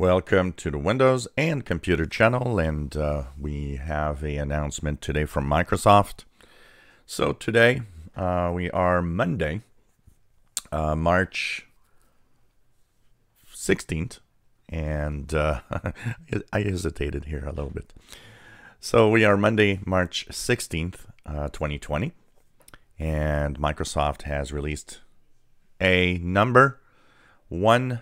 Welcome to the Windows and Computer channel, and uh, we have a announcement today from Microsoft. So today uh, we are Monday, uh, March 16th, and uh, I hesitated here a little bit. So we are Monday, March 16th, uh, 2020, and Microsoft has released a number 1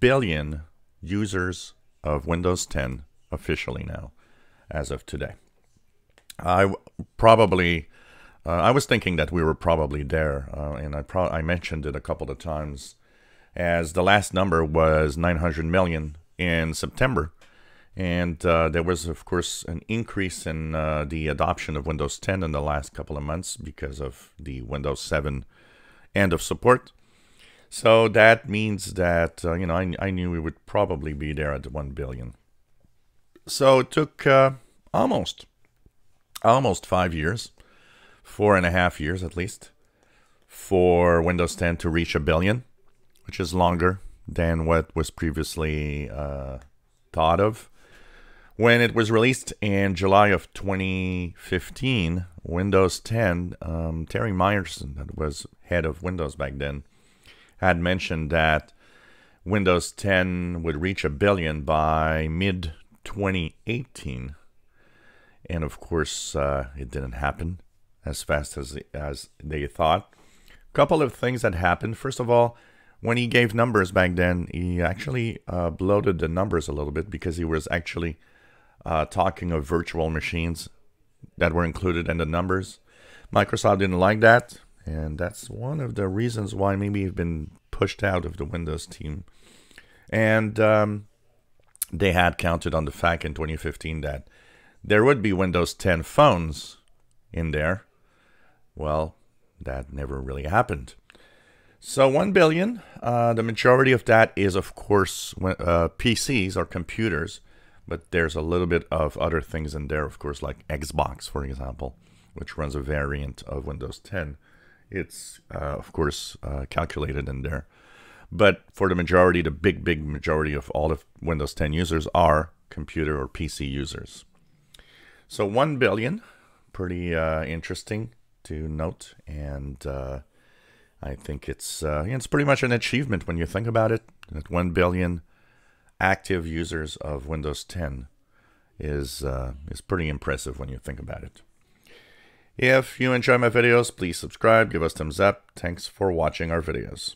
billion users of Windows 10 officially now, as of today. I probably, uh, I was thinking that we were probably there, uh, and I pro- I mentioned it a couple of times, as the last number was 900 million in September, and uh, there was of course an increase in uh, the adoption of Windows 10 in the last couple of months because of the Windows 7 end of support. So that means that, uh, you know, I, I knew we would probably be there at 1 billion. So it took uh, almost, almost five years, four and a half years at least, for Windows 10 to reach a billion, which is longer than what was previously uh, thought of. When it was released in July of 2015, Windows 10, um, Terry Myerson, that was head of Windows back then, had mentioned that Windows 10 would reach a billion by mid 2018. And of course, uh, it didn't happen as fast as, as they thought. A couple of things that happened. First of all, when he gave numbers back then, he actually uh, bloated the numbers a little bit because he was actually uh, talking of virtual machines that were included in the numbers. Microsoft didn't like that. And that's one of the reasons why maybe you've been pushed out of the Windows team. And um, they had counted on the fact in 2015 that there would be Windows 10 phones in there. Well, that never really happened. So 1 billion, uh, the majority of that is, of course, uh, PCs or computers, but there's a little bit of other things in there, of course, like Xbox, for example, which runs a variant of Windows 10 it's uh, of course uh, calculated in there. But for the majority, the big, big majority of all of Windows 10 users are computer or PC users. So 1 billion, pretty uh, interesting to note. And uh, I think it's, uh, it's pretty much an achievement when you think about it. That 1 billion active users of Windows 10 is, uh, is pretty impressive when you think about it. If you enjoy my videos, please subscribe, give us thumbs up. Thanks for watching our videos.